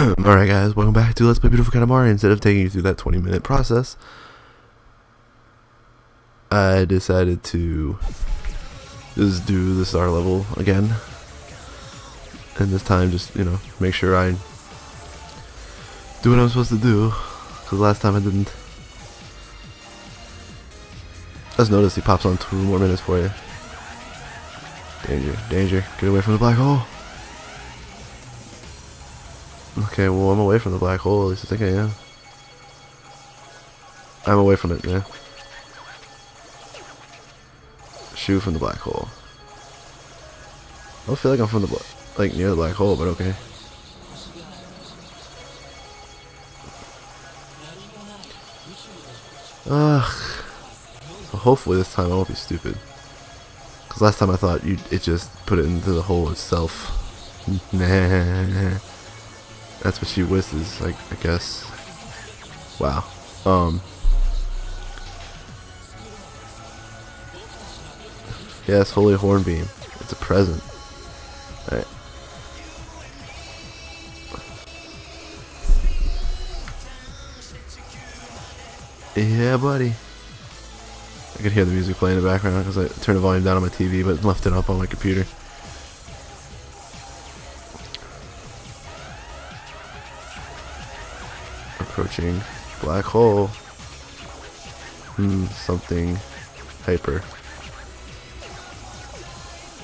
Alright guys, welcome back to Let's Play Beautiful Katamari. Instead of taking you through that 20 minute process, I decided to just do the star level again. And this time just, you know, make sure I do what I'm supposed to do. Because last time I didn't. Just notice he pops on two more minutes for you. Danger, danger, get away from the black hole. Okay, well, I'm away from the black hole. At least I think I am. I'm away from it, yeah. Shoot from the black hole. I don't feel like I'm from the bla like near the black hole, but okay. Ugh. Hopefully this time I won't be stupid. Cause last time I thought you it just put it into the hole itself. Nah. That's what she wishes, like I guess. Wow. Um. Yes, holy hornbeam. It's a present. Alright. Yeah, buddy. I could hear the music playing in the background because I turned the volume down on my TV, but left it up on my computer. Approaching black hole. Hmm, something hyper.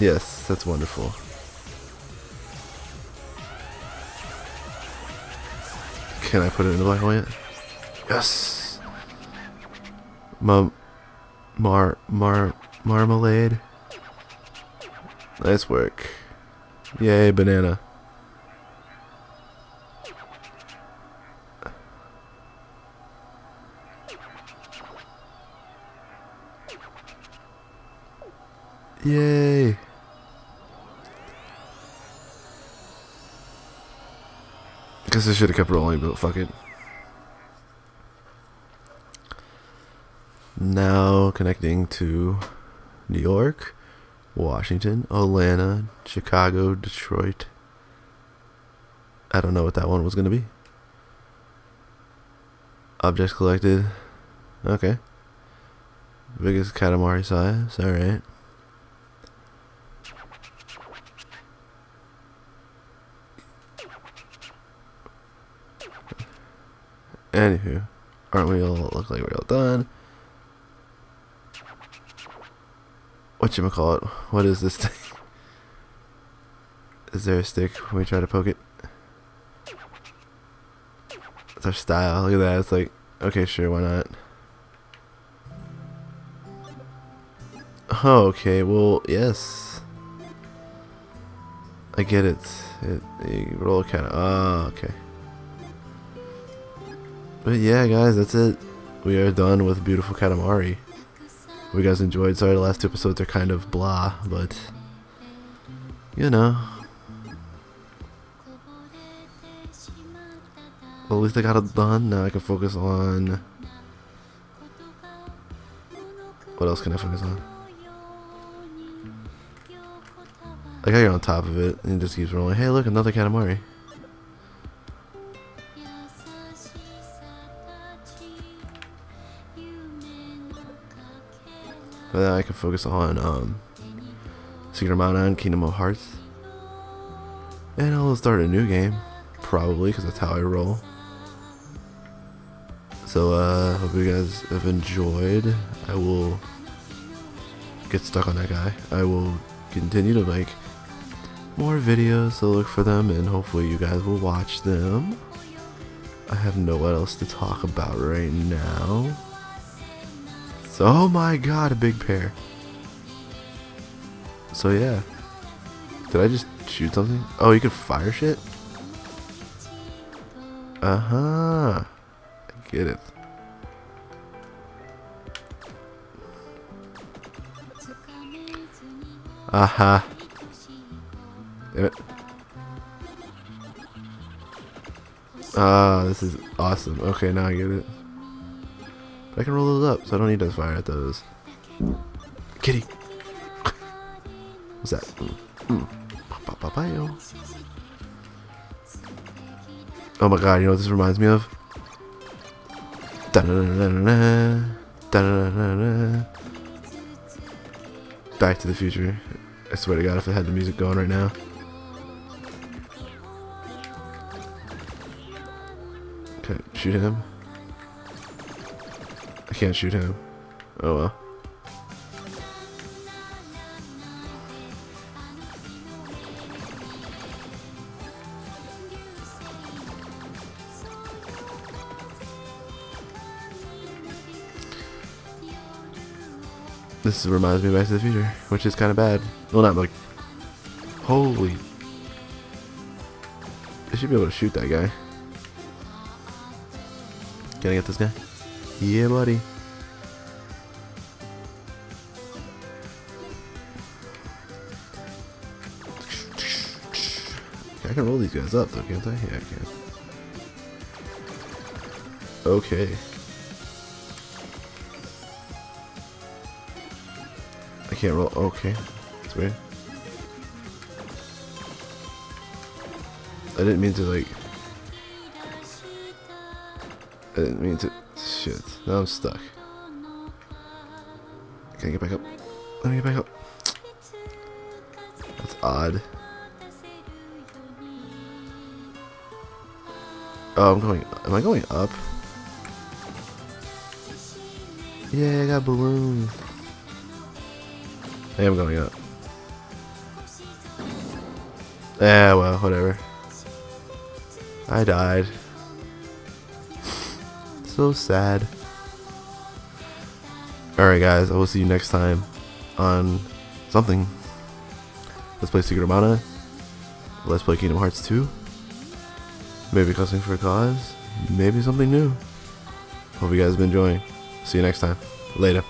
Yes, that's wonderful. Can I put it in the black hole yet? Yes! Mum, mar, mar, marmalade. Nice work. Yay, banana. Yay! Guess I should have kept rolling, but fuck it. Now connecting to New York, Washington, Atlanta, Chicago, Detroit. I don't know what that one was going to be. Objects collected. Okay. Biggest Katamari size. Alright. Anywho, aren't we all look like we're all done? What you call it? What is this thing? Is there a stick when we try to poke it? It's our style. Look at that. It's like, okay, sure, why not? Okay. Well, yes. I get it. It, you roll kind of. Oh, ah, okay. But yeah, guys, that's it. We are done with Beautiful Katamari. Hope you guys enjoyed. Sorry, the last two episodes are kind of blah, but you know. at least I got it done. Now I can focus on. What else can I focus on? Like how you're on top of it and it just keeps rolling. Hey, look, another Katamari. But then I can focus on um, Secret Mana and Kingdom of Hearts. And I'll start a new game, probably, because that's how I roll. So, uh, hope you guys have enjoyed. I will get stuck on that guy. I will continue to make more videos, so look for them, and hopefully you guys will watch them. I have no what else to talk about right now. So, oh my god, a big pair. So yeah. Did I just shoot something? Oh, you can fire shit? Uh-huh. I get it. Uh -huh. Damn it. Ah, this is awesome. Okay, now I get it. I can roll those up, so I don't need to fire at those. Kitty! What's that? Mm. Mm. Oh my god, you know what this reminds me of? Da-da-da-da-da, da-da-da-da-da. Back to the Future. I swear to God, if I had the music going right now. Okay, shoot him. Can't shoot him. Oh well. This reminds me of Back to the Future, which is kind of bad. Well, not like. Holy. I should be able to shoot that guy. Can I get this guy? Yeah, buddy. I can roll these guys up though, can't I? Yeah, I can. Okay. I can't roll. Okay. That's weird. I didn't mean to, like. I didn't mean to. Shit. Now I'm stuck. Can I get back up? Let me get back up. That's odd. Oh, I'm going. Am I going up? Yeah, I got balloons. I am going up. Yeah, well, whatever. I died. So sad. Alright guys, I will see you next time on something. Let's play Secret of Mana. Let's play Kingdom Hearts 2. Maybe Cussing for a Cause. Maybe something new. Hope you guys have been enjoying. See you next time. Later.